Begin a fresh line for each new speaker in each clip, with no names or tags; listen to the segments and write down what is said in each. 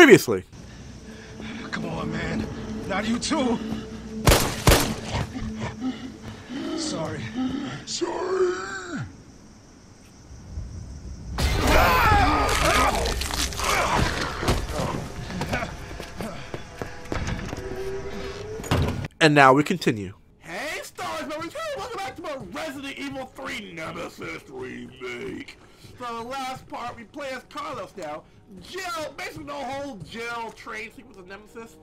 Previously.
Come on, man. Not you too. Sorry. Sorry.
And now we continue.
Hey, Stars welcome back to my Resident Evil 3 Nemesis remake. So the last part, we play as Carlos now. Jill, basically the whole Jill train sequence of Nemesis.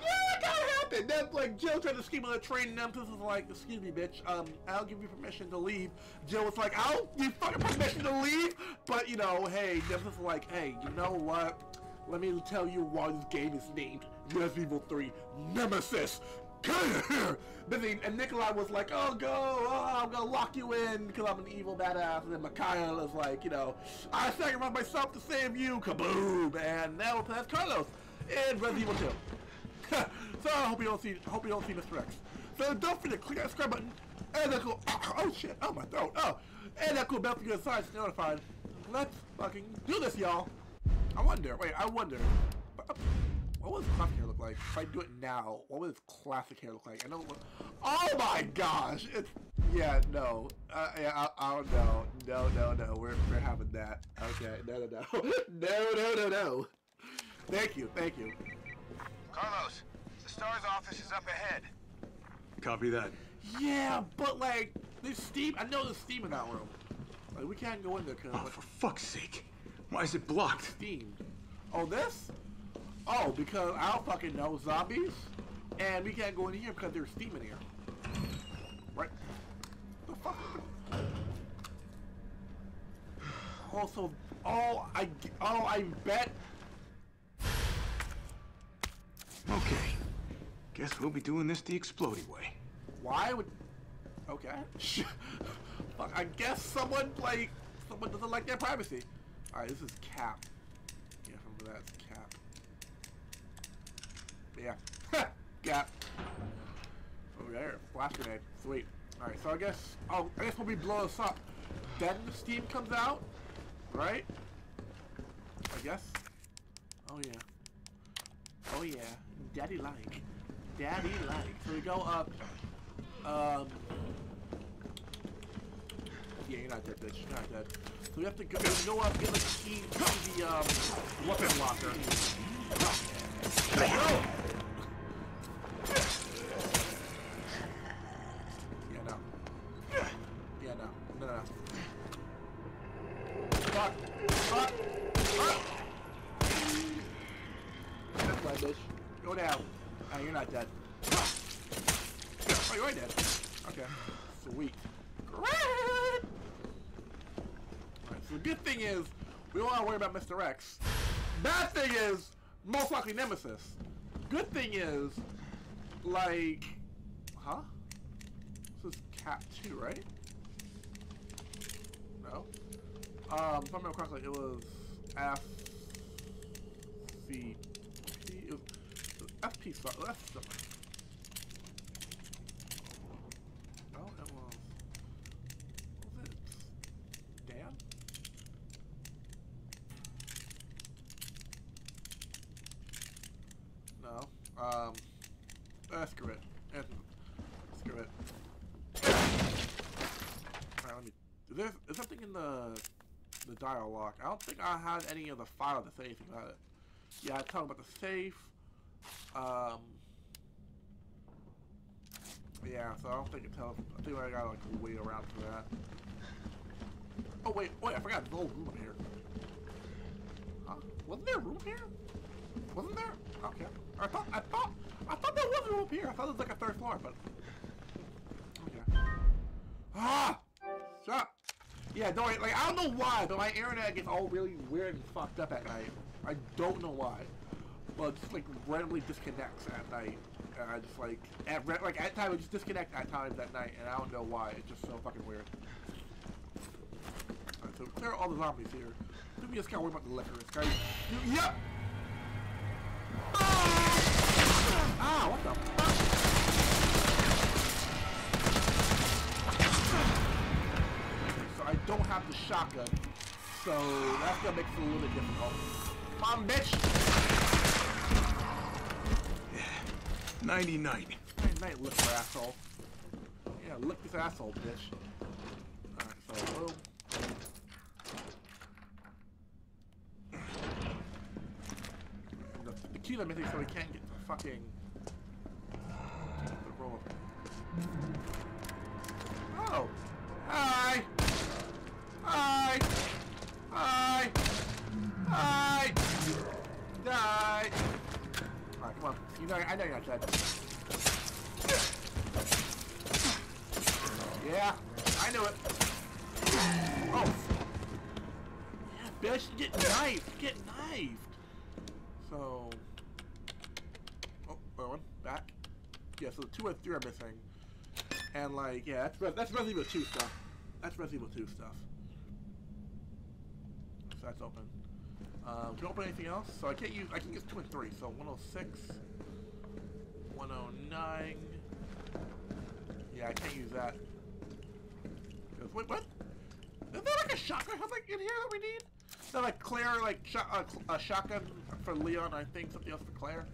Yeah, that gotta happen. Then, like, Jill tried to scheme on the train. Nemesis was like, excuse me, bitch, um, I'll give you permission to leave. Jill was like, I'll give you fucking permission to leave. But, you know, hey, Nemesis was like, hey, you know what? Let me tell you why this game is named Resident Evil 3 Nemesis. Busy, and Nikolai was like, "Oh, go! Oh, I'm gonna lock you in because I'm an evil badass." And then Mikhail is like, "You know, I sacrificed myself to save you." Kaboom! And now we're playing Carlos in Resident Evil 2. so I hope you don't see, hope you don't see Mr. X. So don't forget, to click that subscribe button and that cool. Oh shit! Oh my throat! Oh, and that cool bell for your side to notified. Let's fucking do this, y'all. I wonder. Wait, I wonder. Oh. What was classic hair look like? If I do it now, what would his classic hair look like? I know. What, oh my gosh! It's yeah, no, uh, yeah, I, I don't know. No, no, no. We're we're having that. Okay, no, no, no, no, no, no, no. Thank you, thank you.
Carlos, the STARS office is up ahead.
Copy that.
Yeah, but like, there's steam. I know there's steam in that room. Like, we can't go in there because
Oh, for fuck's sake! Why is it blocked?
steam. Oh, this? Oh, because I don't fucking know zombies, and we can't go in here because there's steam in here. Right? The fuck? Also, oh, I, oh, I bet.
Okay. Guess we'll be doing this the explodey way.
Why would? Okay. Fuck. I guess someone like someone doesn't like their privacy. All right, this is Cap. Yeah, remember that's Yeah. Cap. Over there, flash grenade. Sweet. All right, so I guess oh, I guess when we blow this up, then the steam comes out, right? I guess. Oh yeah. Oh yeah. Daddy like. Daddy like. So we go up. Um. Yeah, you're not dead, bitch. You're not dead. So we have to go, we go up, get the key to the um, weapon locker. No! Yeah, no. Yeah, no. No, no, no. Fuck! Fuck! Fuck! That's right, bitch. Go down. Oh, you're not dead. Oh, you are dead. Okay. Sweet. Alright, so the good thing is, we don't want to worry Mr. X. Bad thing is, most likely Nemesis. Good thing is, like, huh? This is Cat 2, right? No? Um, if I remember correctly, it was F C P. It was, it was. That's. No, it was. What was it? Dan? No. Um. Uh, screw it. Screw it. Alright, let me. Is there is something in the the dialogue? I don't think I had any of the file to say anything about it. Yeah, I talked about the safe. Um. Yeah, so I don't think it tells. I think I gotta like wait around for that. Oh wait, wait, I forgot there's a whole room here. Huh? Wasn't there a room here? Wasn't there? Okay. I thought I thought I thought there was a room up here. I thought it was like a third floor, but okay. Ah! Shut! Yeah, don't worry, like I don't know why, but my internet gets all really weird and fucked up at night. I don't know why. But just like randomly disconnects at night. And I just like at like at times it just disconnect at times at night and I don't know why. It's just so fucking weird. Alright, so clear all the zombies here. Think we just gotta worry about the Licker. This guy! Ah, what the fuck? So I don't have the shotgun. So that's gonna make it a little bit difficult. Come on, bitch!
Nighty night.
Night, asshole. Yeah, lick this asshole, bitch. Alright, so. And The, key limit is so we can't get the fucking the. Oh! Hi! Hi! Hi! Hi! Die! Alright, come on. You know, I know you're not dead. Yeah, I knew it. Oh. Yeah, bitch, get knifed. Get knifed. So. Oh, wait, one. Back. Yeah, so two and three are missing. And, like, yeah, that's, that's Resident Evil 2 stuff. That's Resident Evil 2 stuff. So that's open. Um, can I open anything else? So I can't use, I can use 2 and 3. So 106, 109. Yeah, I can't use that. Wait, what? Is there like a shotgun something in here that we need? Is that like Claire, like shot, uh, a shotgun for Leon? I think something else for Claire.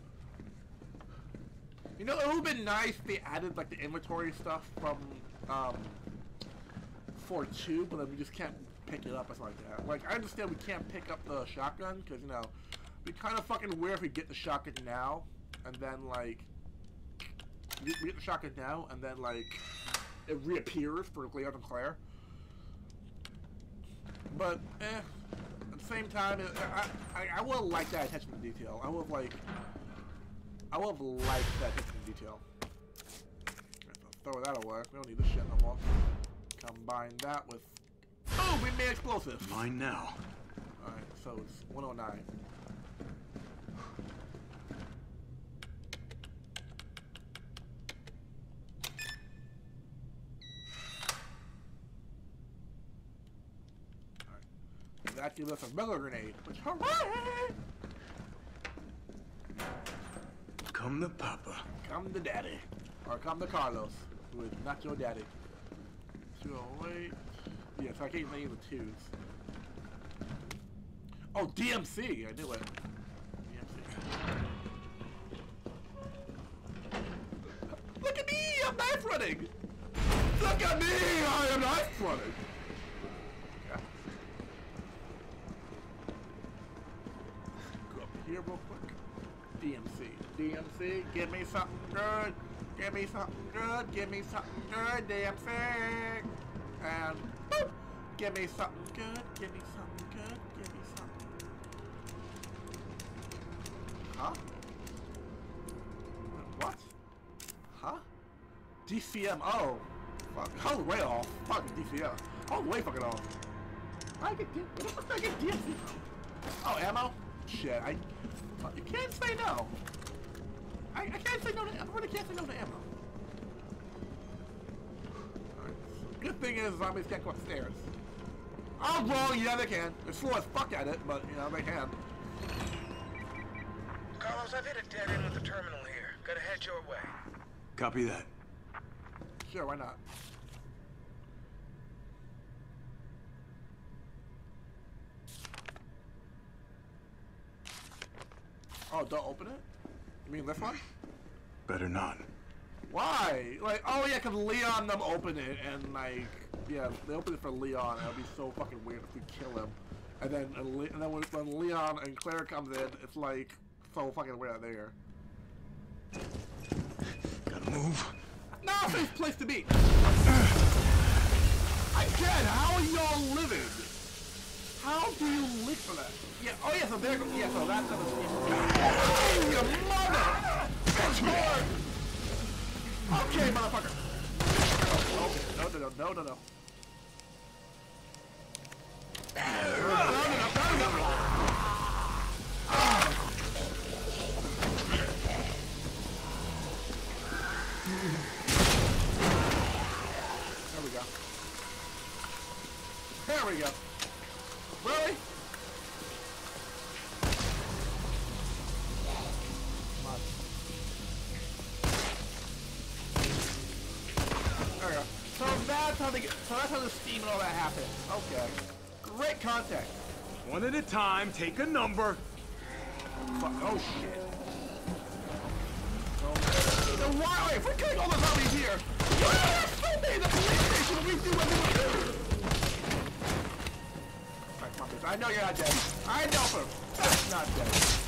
You know, it would have been nice if they added like the inventory stuff from um, 4-2, but then we just can't pick it up or something like that. Like, I understand we can't pick up the shotgun, because, you know, it'd be kind of fucking weird if we get the shotgun now, and then, like, we get the shotgun now, and then, like, it reappears for Leon and Claire. But, eh, at the same time, it- I, I, I would liked that attention to detail. I would like, I would have liked that attention to detail. Throw that away. We don't need this shit no more. Combine that with... Oh, we made explosive!
Mine now.
Alright, so it's 109. Alright. That gives us a miller grenade, which hooray!
Come the papa.
Come the daddy. Or come the Carlos, who is not your daddy. 208. Yes, I can't name the twos. Oh, DMC! I knew it. DMC. Look at me! I'm knife running! Look at me! I am knife running! Okay. Go up here real quick. DMC. DMC, give me something good. Give me something good. Give me something good. DMC. And boop. Give me something good. Give me something good. Give me something. Huh? What? Huh? DCM. Oh. Fuck. I was way off. Fuck DCM. I was way fucking off. I get D- what the fuck I get from? Oh, ammo? Shit, I... You can't say no. I, I can't say no to... I really can't say no to ammo. Alright, Good thing is zombies can't go upstairs. I'm wrong, yeah they can. They're slow as fuck at it, but, you know, they can.
Carlos, I've hit a dead end with the terminal here. Gotta head your way.
Copy that.
Sure, why not? Oh, don't open it? You mean this one?
Better not.
Why? Like, oh yeah, cause Leon them open it, and like, yeah, they open it for Leon, and it'd be so fucking weird if we kill him. And then, and, Le- and then when, when Leon and Claire comes in, it's like, so fucking weird out there.
Gotta move.
No, safe place to be! I can! How are y'all living? How do you live for that? Yeah, oh yeah, so there goes, yeah, so that's another Oh, your mother! That's hard! Okay, motherfucker! Okay, no, no. No, no, no, no, no, no. There we go. There we go.
Time, take a number.
Fuck. Oh shit. Oh. why? If we're killing all the zombies here, big. The police station we do what we do. Alright. I know you're not dead. I know for that's not dead.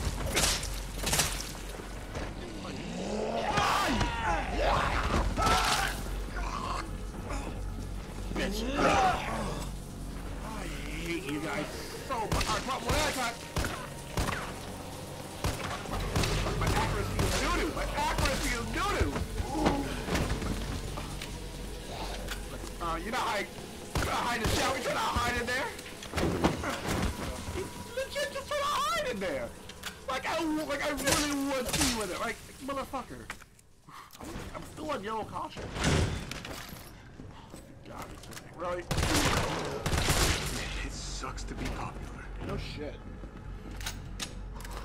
Sucks to be popular.
No shit.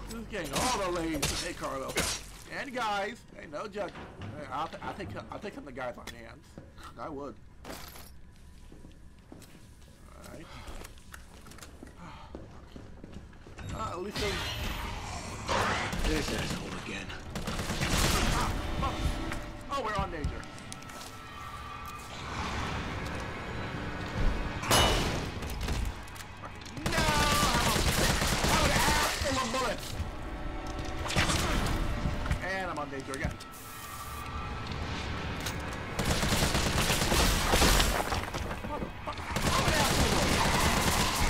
This is getting all the ladies. Hey, Carlo. And guys. Hey, no joke. I'll, t- I'll take I'll take some of the guys on hands. I would. Alright. Uh, at least there's...
This asshole again.
Oh, we're on danger. On danger again.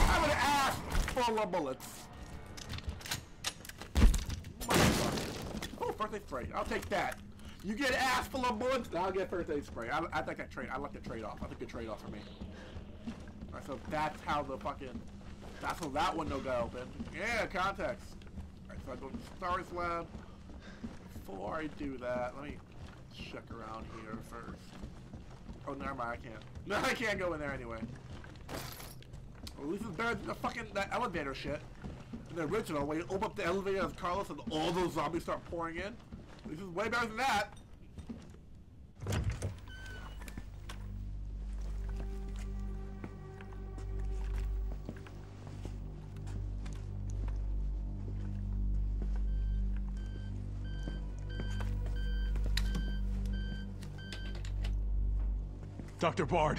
I'm an ass full of bullets. Oh, first aid spray. I'll take that. You get ass full of bullets, I'll get first aid spray. I, I think that trade. I like the trade off. I think the trade off for me. Alright, so that's how the fucking. That's how that window got open. Yeah, context. Alright, so I go to Star Lab. Before I do that, let me check around here first. Oh, never mind. I can't. No, I can't go in there anyway. Well, this is better than the fucking that elevator shit. In the original, where you open up the elevator as Carlos and all those zombies start pouring in. This is way better than that.
Dr. Bard.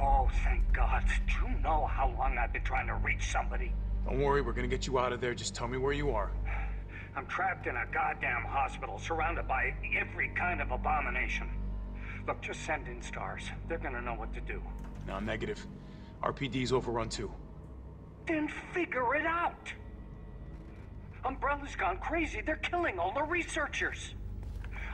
Oh, thank God. Do you know how long I've been trying to reach somebody?
Don't worry, we're gonna get you out of there. Just tell me where you are.
I'm trapped in a goddamn hospital, surrounded by every kind of abomination. Look, just send in stars. They're gonna know what to do.
No, negative. RPD's overrun too.
Then figure it out! Umbrella's gone crazy. They're killing all the researchers.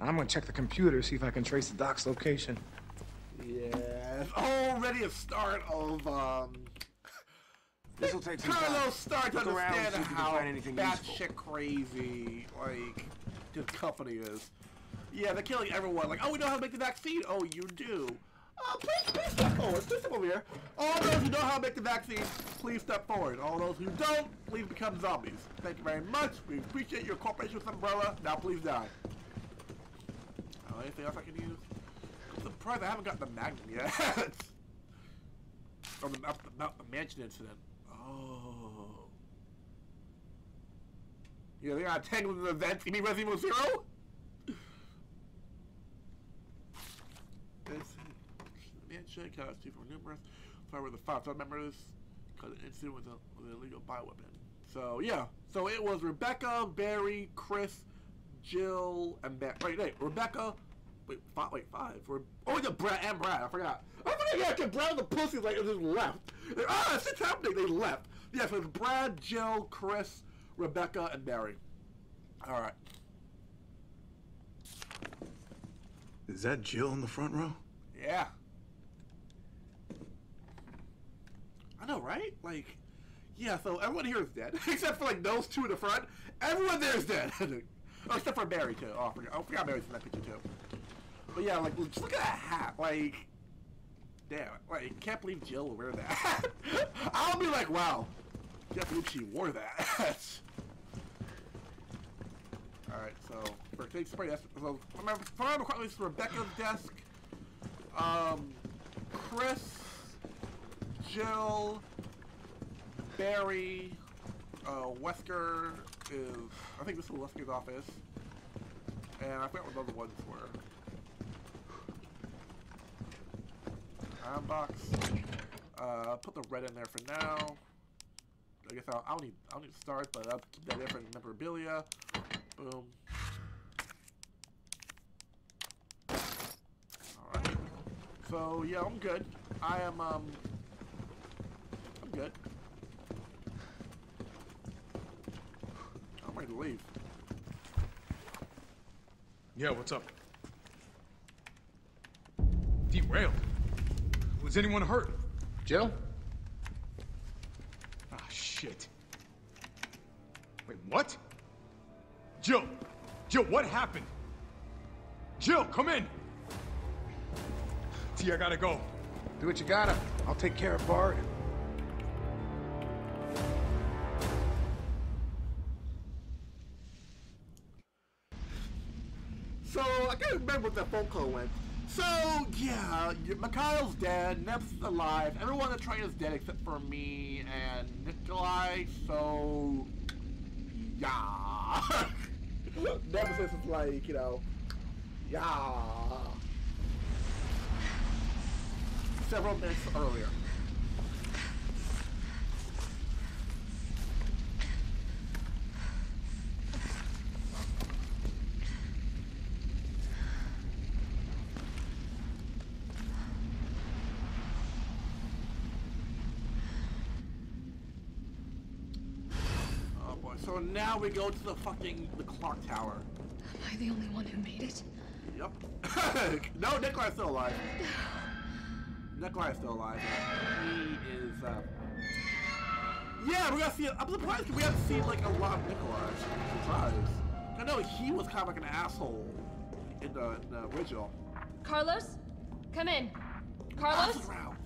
I'm gonna check the computer, see if I can trace the doc's location.
Yes. Already a start of um.
This'll take some
Carlos
time.
start to
around,
understand
see if you can
how
find anything
batshit crazy like this company is. Yeah, they're killing everyone. Like, oh, we know how to make the vaccine. Oh, you do. Uh, please, please step forward. Please step over here. All those who know how to make the vaccine, please step forward. All those who don't, please become zombies. Thank you very much. We appreciate your cooperation with Umbrella. Now, please die. Oh, anything else I can use? I'm surprised I haven't gotten the Magnum yet. or the, not the, not the mansion incident. Oh. Yeah, they got tangled in the event. You mean Resident Evil Zero? This mansion cost two for numerous. I were the five star members, because an incident with, a, with an illegal bioweapon. So yeah, so it was Rebecca, Barry, Chris, Jill, and Ba- wait, wait, Rebecca. Wait, five, wait, five. Re- oh, the Brad and Brad. I forgot. I forgot. Yeah, because Brad and the pussies like just left. Like, ah, shit's happening. They left. Yeah, so it's Brad, Jill, Chris, Rebecca, and Barry. All right.
Is that Jill in the front row?
Yeah. I know, right? Like, yeah, so everyone here is dead. Except for, like, those two in the front. Everyone there is dead. oh, except for Barry, too. Oh, I forgot, I forgot Barry's in that picture, too. But yeah, like just look at that hat. Like, damn, like can't believe Jill will wear that. I'll be like, wow, can't she wore that. All right, so for take spray, that's so. If I remember correctly, it's Rebecca's desk. Um, Chris, Jill, Barry, uh, Wesker is. I think this is Wesker's office. And I forgot what the other ones were. Iron box. Uh, put the red in there for now. I guess I'll, I'll need I'll need stars, but I'll keep that there for memorabilia. Boom. Alright. So yeah, I'm good. I am um I'm good. I'm ready to leave.
Yeah, what's up? Derailed. Was anyone hurt?
Jill?
Ah, shit. Wait, what? Jill! Jill, what happened? Jill, come in! T, I gotta go.
Do what you gotta. I'll take care of Bard.
So I can't remember what that phone call went. So yeah, Mikhail's dead. Neb's alive. Everyone on the train is dead except for me and Nikolai. So yeah, Nemesis is like you know, yeah. Several minutes earlier. Oh boy. So now we go to the fucking the clock tower.
Am I the only one who made it?
Yep. no, Nikolai's still alive. Nikolai's still alive. He is, uh... Yeah, we're gonna see I'm surprised we haven't seen, like, a lot of Nikolai. I'm surprised. I know he was kind of like an asshole in the, in the original.
Carlos? Come in. Carlos?
Around.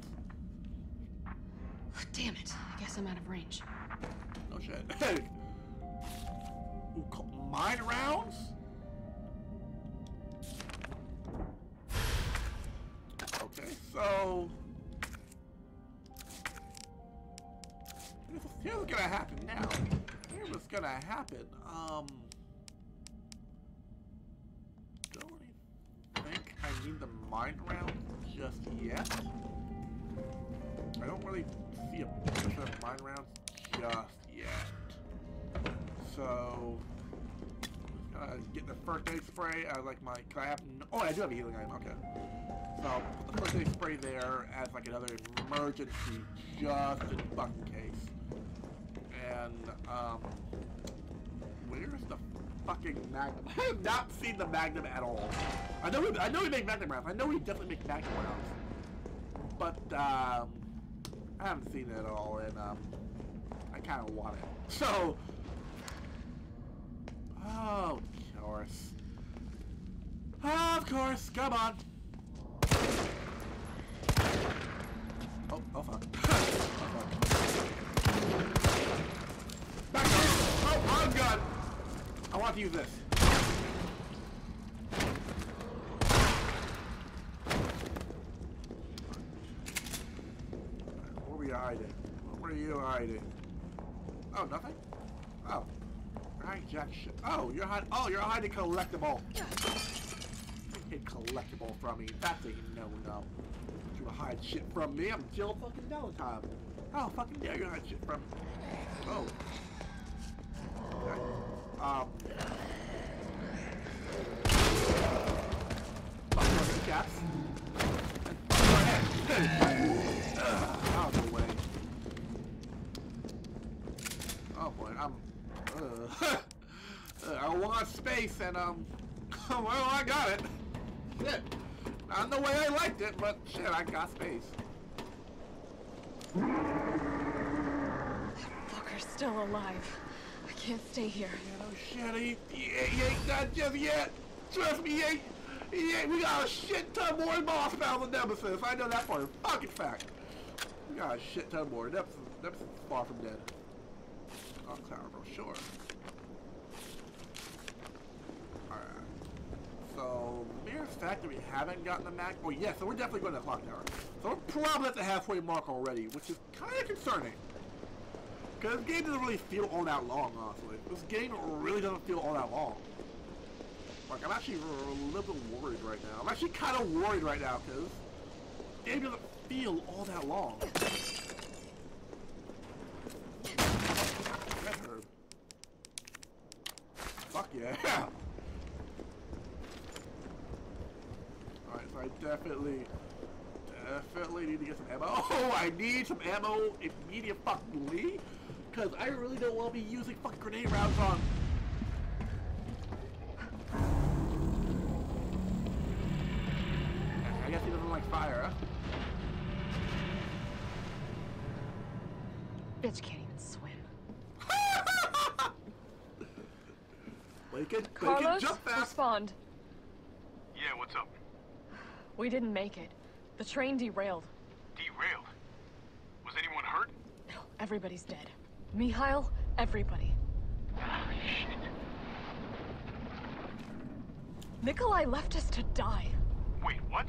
Damn it. I guess I'm out of range.
No shit. Mine rounds? Okay, so... Here's what's- gonna happen now. Here's what's gonna happen. Um... Don't think I need the mine round just yet. I don't really see a picture of mine rounds just yet. So, uh, get the first aid spray. I like my. I have? No, oh, I do have a healing item. Okay. So I'll put the first aid spray there as like another emergency, just in fucking case. And um, where's the fucking magnum? I have not seen the magnum at all. I know we, I know we make magnum rounds. I know we definitely make magnum rounds. But um, I haven't seen it at all, and um, I kind of want it. So, oh, of course, ah, of course, come on. Oh, oh fuck. oh, fuck. Back up! Oh, on gun! I want to use this. What were you hiding? What were you hiding? Oh, nothing? Oh. Jack shit. Oh, you're hiding. Oh, you're hiding collectible. Hid collectible from me. That's a no-no. You hide shit from me. I'm Jill fucking Valentine. How fucking dare you hide shit from me? Oh. Um. Fuck fucking cats. Ugh, out of the way. Oh boy, I'm. Uh, I want space and um. well, I got it. Shit. Not the way I liked it, but shit, I got space.
That fucker's still alive. I can't stay here.
Yeah, no shit, he, he, he ain't done just yet. Trust me, he ain't, Yeah, we got a shit ton more boss battles than Nemesis. I know that for a fucking fact. We got a shit ton more. Nemesis, Nemesis is far from dead. Oh, Clara, bro, sure. So, the mere fact that we haven't gotten the Mac. Oh, yeah, so we're definitely going to Clock Tower. So we're probably at the halfway mark already, which is kind of concerning. Because this game doesn't really feel all that long, honestly. This game really doesn't feel all that long. Like, I'm actually a little bit worried right now. I'm actually kind of worried right now, because the game doesn't feel all that long. Fuck yeah. Alright, so I definitely, definitely need to get some ammo. Oh, I need some ammo immediate fucking Because I really don't want to be using fucking grenade rounds on I guess he doesn't like fire, huh?
Bitch can't even swim.
It,
Carlos,
it, jump fast.
respond.
Yeah, what's up?
We didn't make it. The train derailed.
Derailed. Was anyone hurt?
No, everybody's dead. Mikhail, everybody.
Ah, shit.
Nikolai left us to die.
Wait? What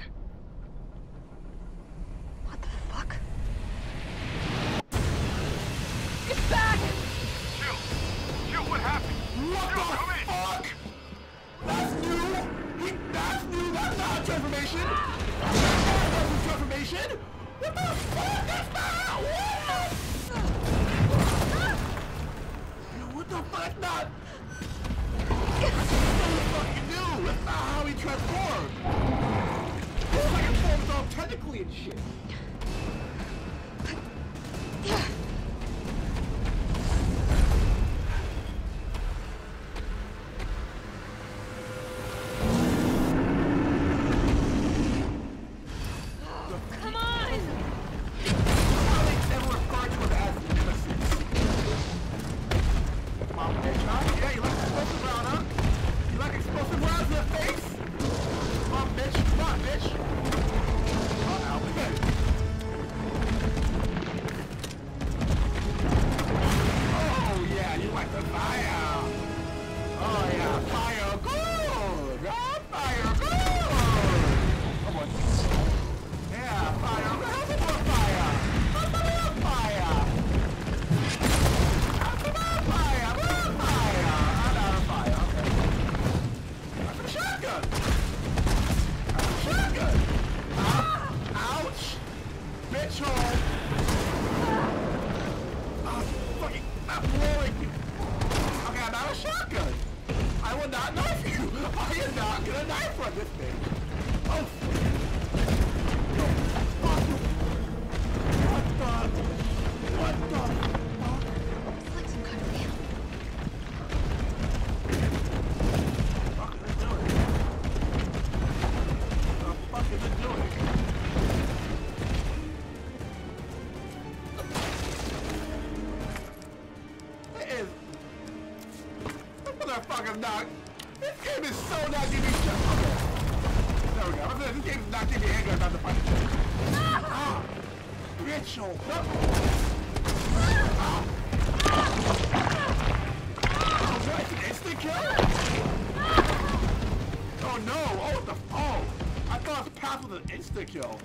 not. This game is so not giving me shit. Okay. There we go. I was gonna- This game is not giving me anger about the fucking shit. Ah! Ritual. No. Ah! Oh, what? An instant kill? Oh no! Oh what the oh! I thought was path with an insta kill.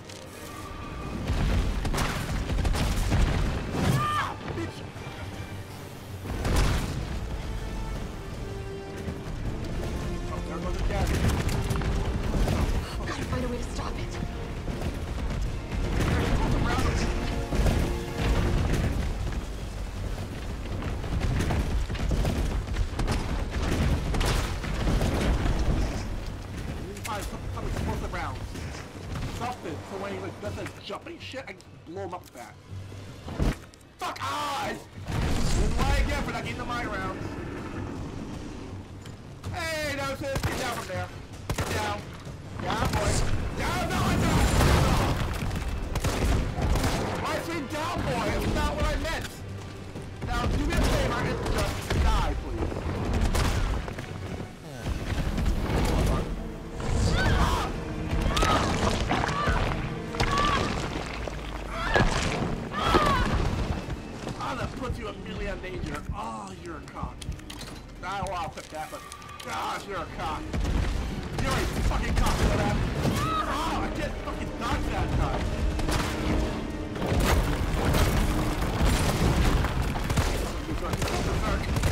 Something, so when he like, does that jumping shit, I can blow him up with that. Fuck! Ah! Didn't lie again for not getting the mine rounds. Hey, no, sis, get down from there. Get down. Yeah, boy. Down, no, I'm not. I said down, boy. That's not what I meant. Now, do me a favor and just die, please. damnation of, oh, ah, you're a cock. I
don't want to
put that, but, gosh, you're a cock. You're a fucking cock, you that? Oh, I didn't fucking dodge that time. Good, good, good, good.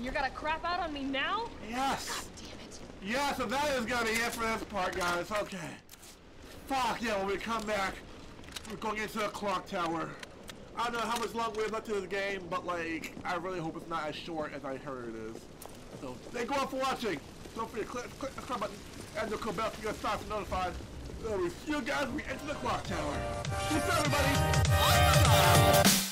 On.
You're gonna crap out on me now?
Yes!
God damn it.
Yeah, so that is gonna be it for this part, guys. Okay. Fuck, yeah, when we come back, we're going into the clock tower. I don't know how much longer we have left to this game, but like, I really hope it's not as short as I heard it is. So, thank you all for watching. Don't forget to click, click the subscribe button and the bell so you get start notified. Uh, we see you guys when we enter the clock tower. Peace out, everybody.